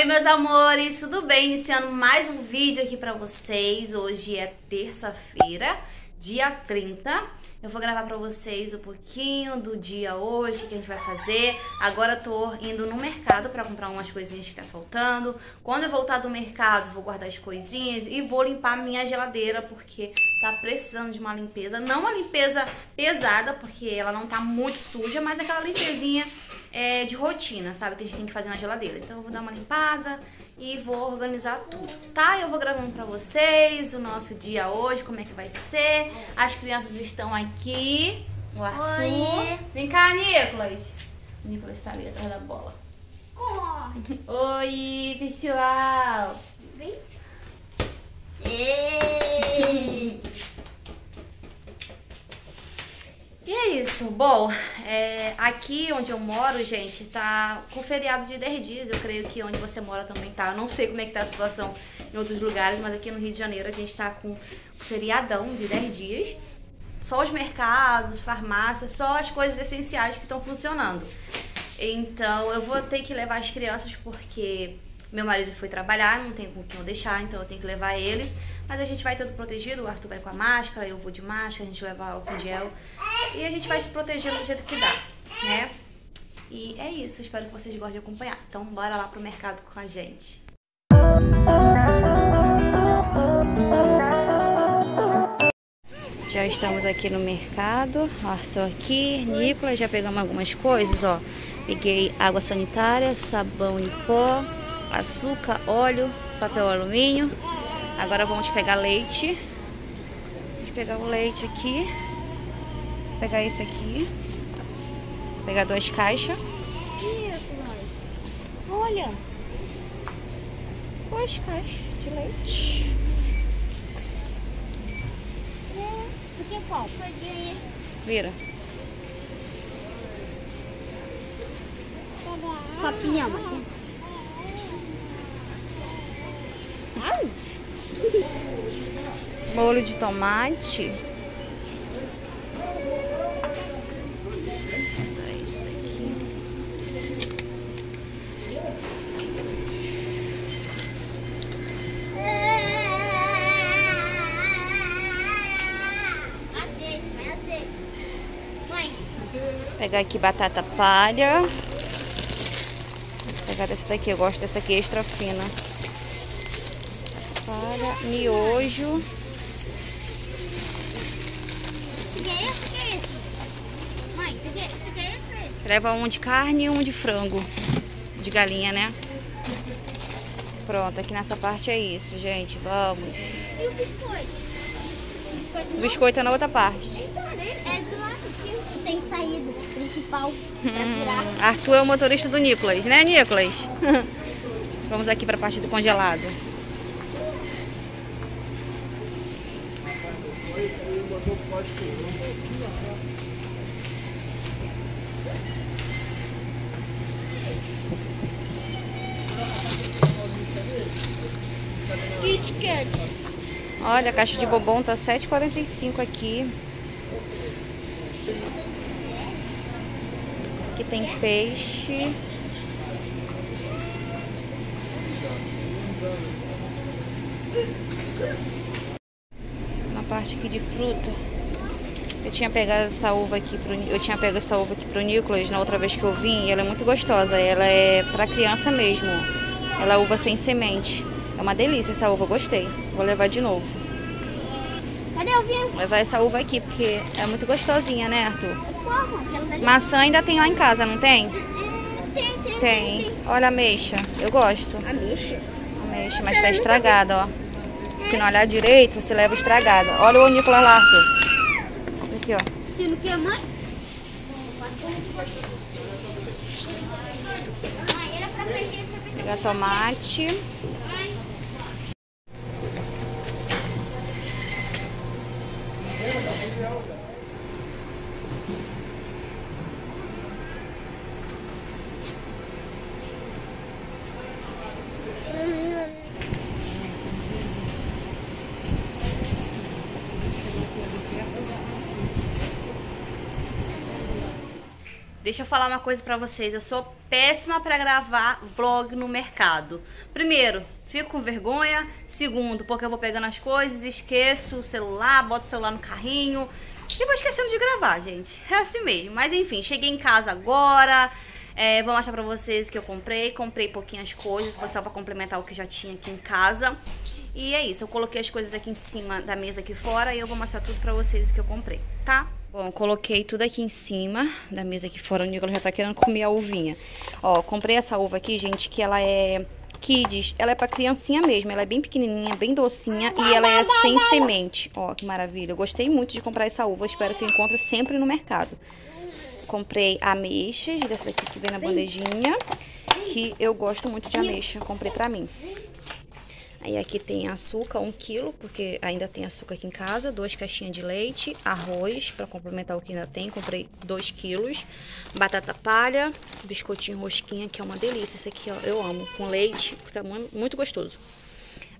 Oi, meus amores, tudo bem? Iniciando mais um vídeo aqui pra vocês. Hoje é terça-feira, dia 30. Eu vou gravar pra vocês um pouquinho do dia hoje, que a gente vai fazer. Agora eu tô indo no mercado pra comprar umas coisinhas que tá faltando. Quando eu voltar do mercado, vou guardar as coisinhas e vou limpar minha geladeira, porque tá precisando de uma limpeza. Não uma limpeza pesada, porque ela não tá muito suja, mas aquela limpezinha é, de rotina, sabe? Que a gente tem que fazer na geladeira. Então eu vou dar uma limpada e vou organizar tudo, tá? Eu vou gravando pra vocês o nosso dia hoje, como é que vai ser. As crianças estão aqui. O Arthur. Oi. Vem cá, Nicolas. O Nicolas tá ali atrás da bola. Corre. Oi, pessoal. Vem. Ei. E é isso. Bom, é, aqui onde eu moro, gente, tá com feriado de 10 dias. Eu creio que onde você mora também tá. Eu não sei como é que tá a situação em outros lugares, mas aqui no Rio de Janeiro a gente tá com feriadão de 10 dias. Só os mercados, farmácias, só as coisas essenciais que estão funcionando. Então eu vou ter que levar as crianças porque meu marido foi trabalhar, não tem com quem eu deixar, então eu tenho que levar eles. Mas a gente vai todo protegido, o Arthur vai com a máscara, eu vou de máscara, a gente leva álcool gel. E a gente vai se protegendo do jeito que dá, né? E é isso, espero que vocês gostem de acompanhar. Então bora lá pro mercado com a gente. Já estamos aqui no mercado, Arthur aqui, Nicolas, já pegamos algumas coisas, ó. Peguei água sanitária, sabão em pó, açúcar, óleo, papel alumínio. Agora vamos pegar leite. Vamos pegar o leite aqui. Pegar esse aqui. Pegar duas caixas. Olha. Duas caixas de leite. Vira. Copinha, mãe. Molho de tomate. Daqui. Pegar aqui batata palha. Vou pegar essa daqui, eu gosto dessa aqui extra fina. Palha, miojo. Leva um de carne e um de frango. De galinha, né? Pronto, aqui nessa parte é isso, gente. Vamos. E o biscoito? O biscoito é na outra parte. Né? É do lado que tem saída principal pra Hum. Arthur é o motorista do Nicolas, né, Nicolas? Vamos aqui para a parte do congelado. Kit Kat. Olha, a caixa de bombom tá 7,45 aqui. Aqui tem peixe. Parte aqui de fruta. Eu tinha pegado essa uva aqui pro, eu tinha pego essa uva aqui pro Nicolas na outra vez que eu vim e ela é muito gostosa. Ela é pra criança mesmo. Ela é uva sem semente. É uma delícia essa uva, gostei. Vou levar de novo. Cadê o vinho? Levar essa uva aqui porque é muito gostosinha, né, Arthur? Maçã ainda tem lá em casa, não tem? É, Tem, tem, Tem. Olha a ameixa. Eu gosto. Ameixa. Ameixa, mas tá estragada, ó. Se não olhar direito, você leva estragada. Olha o Nicolas lá, Arthur. Aqui, ó. Se não quer, mãe? Pegar tomate. Mãe. Deixa eu falar uma coisa pra vocês. Eu sou péssima pra gravar vlog no mercado. Primeiro, fico com vergonha. Segundo, porque eu vou pegando as coisas, esqueço o celular, boto o celular no carrinho e vou esquecendo de gravar, gente. É assim mesmo. Mas enfim, cheguei em casa agora. É, vou mostrar pra vocês o que eu comprei. Comprei pouquinhas coisas, foi só pra complementar o que já tinha aqui em casa. E é isso, eu coloquei as coisas aqui em cima da mesa aqui fora e eu vou mostrar tudo pra vocês o que eu comprei, tá? Bom, coloquei tudo aqui em cima da mesa aqui fora, o Nicolas já tá querendo comer a uvinha. Ó, comprei essa uva aqui, gente, que ela é kids. Ela é pra criancinha mesmo, ela é bem pequenininha, bem docinha e ela é sem semente. Ó, que maravilha. Eu gostei muito de comprar essa uva, espero que eu encontre sempre no mercado. Comprei ameixas, dessa daqui que vem na bandejinha, que eu gosto muito de ameixa, comprei pra mim. Aí aqui tem açúcar, um quilo, porque ainda tem açúcar aqui em casa. Duas caixinhas de leite, arroz, para complementar o que ainda tem. Comprei dois quilos. Batata palha, biscoitinho rosquinha, que é uma delícia. Esse aqui, ó, eu amo. Com leite, fica muito gostoso.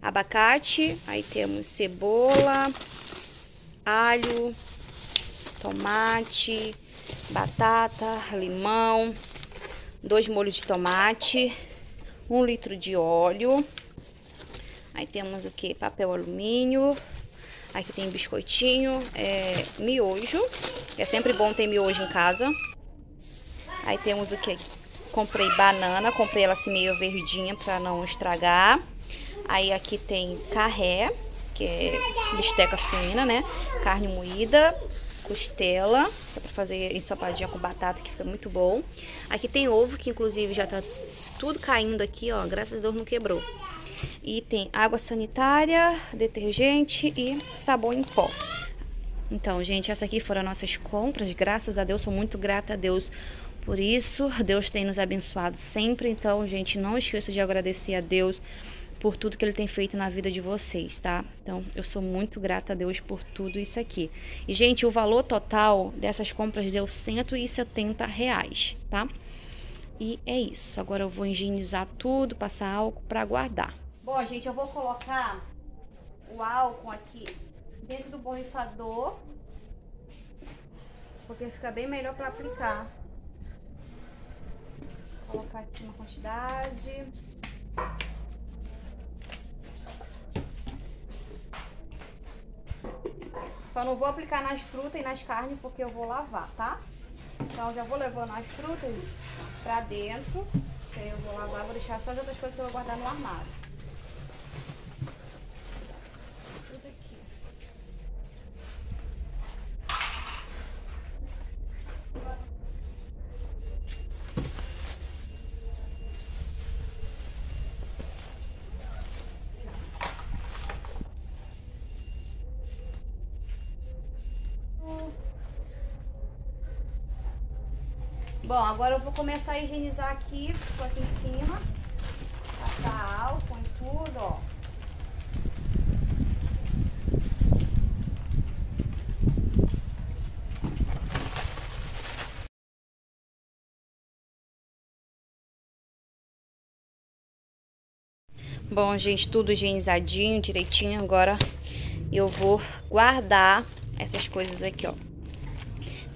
Abacate, aí temos cebola, alho, tomate, batata, limão, dois molhos de tomate, um litro de óleo Aí temos o que? Papel alumínio. Aqui tem biscoitinho, é, miojo, é sempre bom ter miojo em casa. Aí temos o que? Comprei banana, comprei ela assim meio verdinha para não estragar. Aí aqui tem carré, que é bisteca suína, né? Carne moída, costela, é para fazer ensopadinha com batata, que fica muito bom. Aqui tem ovo, que inclusive já tá tudo caindo aqui, ó, graças a Deus não quebrou. E tem água sanitária, detergente e sabão em pó. Então, gente, essas aqui foram nossas compras. Graças a Deus, sou muito grata a Deus por isso. Deus tem nos abençoado sempre. Então, gente, não esqueça de agradecer a Deus por tudo que ele tem feito na vida de vocês, tá? Então, eu sou muito grata a Deus por tudo isso aqui. E, gente, o valor total dessas compras deu 170 reais, tá? E é isso. Agora eu vou higienizar tudo, passar álcool para guardar. Bom, gente, eu vou colocar o álcool aqui dentro do borrifador, porque fica bem melhor para aplicar. Vou colocar aqui uma quantidade. Só não vou aplicar nas frutas e nas carnes porque eu vou lavar, tá? Então já vou levando as frutas pra dentro. Eu vou lavar, vou deixar só as outras coisas que eu vou guardar no armário. Bom, agora eu vou começar a higienizar aqui, ficou aqui em cima. Passar álcool em tudo, ó. Bom, gente, tudo higienizadinho, direitinho. Agora eu vou guardar essas coisas aqui, ó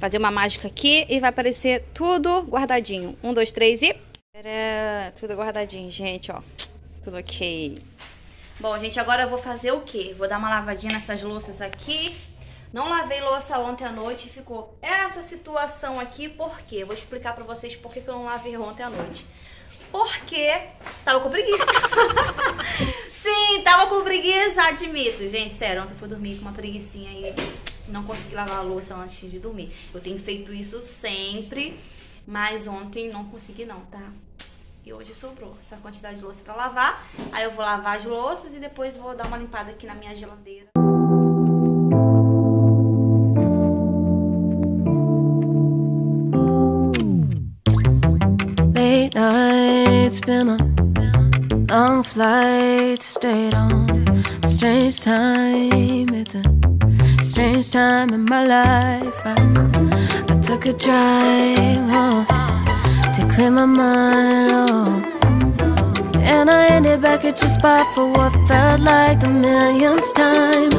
fazer uma mágica aqui e vai aparecer tudo guardadinho. Um, dois, três e... Tudo guardadinho, gente, ó. Tudo ok. Bom, gente, agora eu vou fazer o quê? Vou dar uma lavadinha nessas louças aqui. Não lavei louça ontem à noite e ficou essa situação aqui. Por quê? Vou explicar pra vocês por que eu não lavei ontem à noite. Porque tava com preguiça. Sim, tava com preguiça, admito. Gente, sério, ontem eu fui dormir com uma preguiçinha aí não consegui lavar a louça antes de dormir. Eu tenho feito isso sempre, mas ontem não consegui não, tá? E hoje sobrou essa quantidade de louça para lavar. Aí eu vou lavar as louças e depois vou dar uma limpada aqui na minha geladeira. Late nights been a long flight stayed on strange time it's a strange time in my life. I, I took a drive home to clear my mind. Oh, And I ended back at your spot for what felt like the millionth time.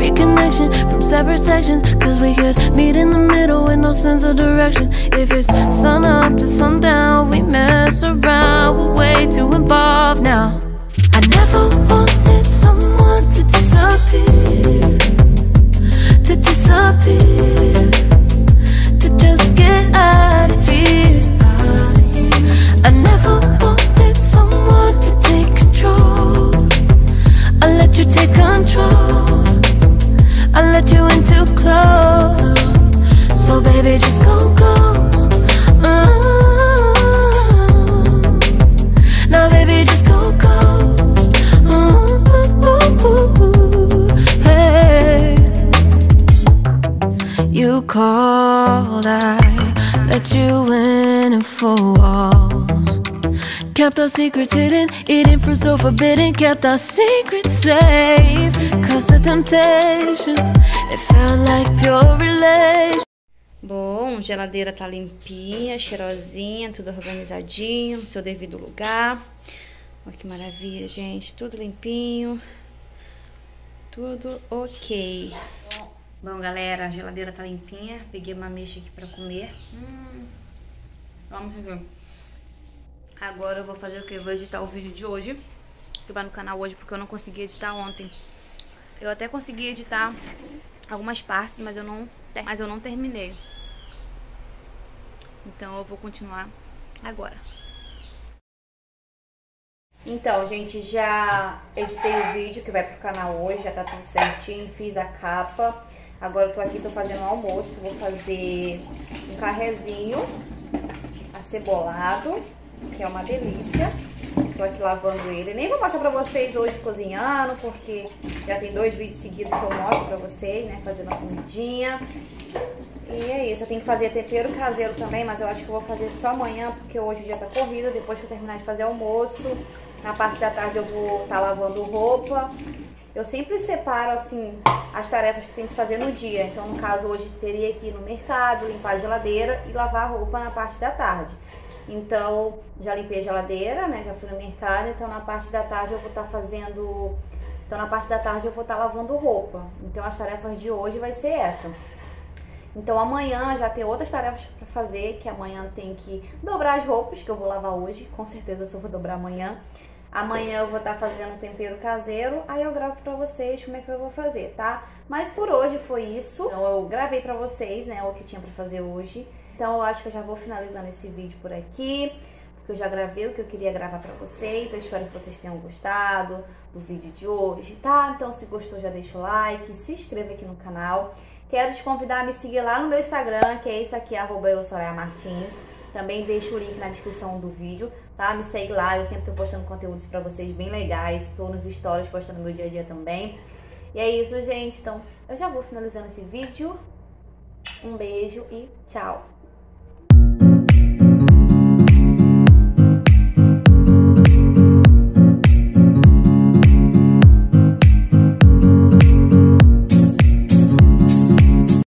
Reconnection from separate sections, cause we could meet in the middle with no sense of direction. If it's sun up to sundown, we mess around, we're way too involved now. I never wanted someone to disappear, baby, just go ghost. Mm. Now baby, just go ghost. Mm. Hey. You called, I let you in and four walls. Kept our secrets hidden, eating fruit so forbidden. Kept our secrets safe. Cause the temptation, it felt like pure relation. Bom, geladeira tá limpinha, cheirosinha, tudo organizadinho, no seu devido lugar. Olha que maravilha, gente. Tudo limpinho. Tudo ok. Bom, galera, a geladeira tá limpinha. Peguei uma mexa aqui pra comer. Hum. Vamos aqui. Agora eu vou fazer o que? Eu vou editar o vídeo de hoje. Que vai no canal hoje, porque eu não consegui editar ontem. Eu até consegui editar algumas partes, mas eu não, mas eu não terminei. Então eu vou continuar agora. Então, gente, já editei o vídeo que vai pro canal hoje, já tá tudo certinho, fiz a capa. Agora eu tô aqui, tô fazendo o almoço, vou fazer um carrezinho acebolado, que é uma delícia. Tô aqui lavando ele. Nem vou mostrar pra vocês hoje cozinhando, porque já tem dois vídeos seguidos que eu mostro pra vocês, né, fazendo a comidinha. E é isso, eu tenho que fazer tempero caseiro também, mas eu acho que eu vou fazer só amanhã, porque hoje o dia tá corrido, depois que eu terminar de fazer almoço. Na parte da tarde eu vou estar tá lavando roupa. Eu sempre separo, assim, as tarefas que tem que fazer no dia. Então, no caso, hoje teria que ir no mercado, limpar a geladeira e lavar a roupa na parte da tarde. Então, já limpei a geladeira, né? Já fui no mercado. Então, na parte da tarde eu vou estar tá fazendo... Então, na parte da tarde eu vou estar tá lavando roupa. Então, as tarefas de hoje vai ser essa. Então, amanhã já tem outras tarefas para fazer, que amanhã tem que dobrar as roupas, que eu vou lavar hoje. Com certeza eu vou dobrar amanhã. Amanhã eu vou estar tá fazendo um tempero caseiro, aí eu gravo pra vocês como é que eu vou fazer, tá? Mas por hoje foi isso. Então eu gravei pra vocês, né, o que tinha pra fazer hoje. Então eu acho que eu já vou finalizando esse vídeo por aqui, porque eu já gravei o que eu queria gravar pra vocês. Eu espero que vocês tenham gostado do vídeo de hoje, tá? Então se gostou já deixa o like, se inscreva aqui no canal. Quero te convidar a me seguir lá no meu Instagram, que é esse aqui, arroba eu, Soraya Martins. Também deixo o link na descrição do vídeo, tá? Me segue lá, eu sempre tô postando conteúdos pra vocês bem legais. Tô nos stories postando meu dia a dia também. E é isso, gente. Então, eu já vou finalizando esse vídeo. Um beijo e tchau!